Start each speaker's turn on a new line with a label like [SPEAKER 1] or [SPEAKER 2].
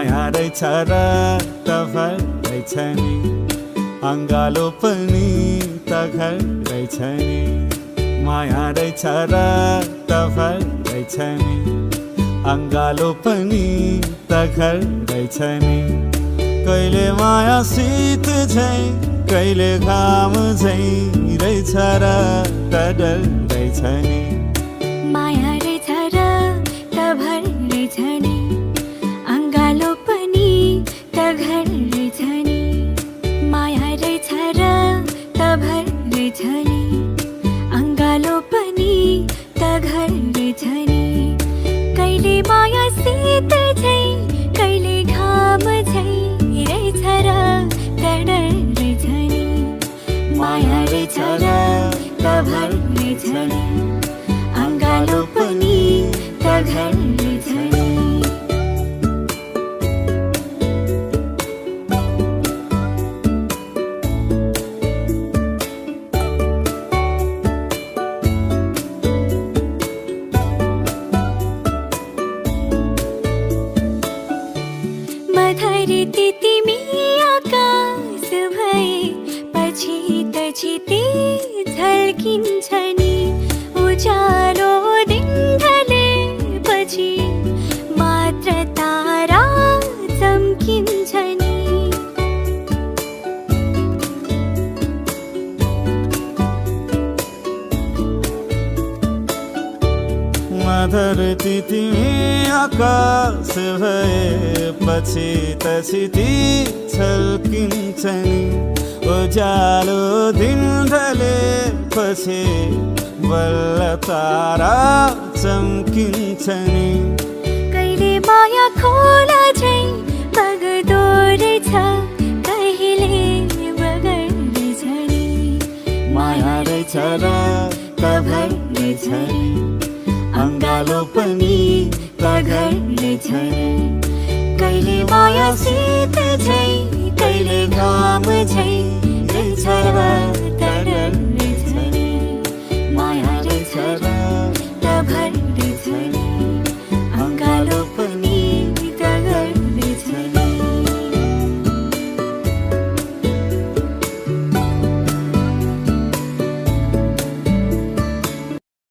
[SPEAKER 1] माया रहेछ र तफर रहेछ नि अङ्गालो पनि तघर रहेछ नि माया रहेछ र तफर रहेछ नि अङ्गालो पनि तघर रहेछ नि झै कहिले घाम झै रहेछ र डर रहेछ नि
[SPEAKER 2] माया तघर रहेछ नि माया रहेछ र तभर रहेछ नि अङ्गालो पनि तघर रहेछ नि कहिले माया शीत झै मधरी तिमी आकाश भए पछि त छिते झल्किन्छ नि उज्यालो दिन ढले पछि मात्र तारा चम्किन्छ नि
[SPEAKER 1] धरती तिमी आकाश भए पछि त छिती छल्किन्छ नि उज्यालो दिन ढले पछि बल्ल तारा चम्किन्छ नि
[SPEAKER 2] कहिले माया खोला झै बग्दो रहेछ कहिले बगड्दैछ नि
[SPEAKER 1] माया रहेछ र रहेछ नि अङ्गालो पनि नि
[SPEAKER 2] कहिले माया सित झै कहिले घाम झै
[SPEAKER 1] रिझर्व
[SPEAKER 2] तर रिझर्व माया रिझर्व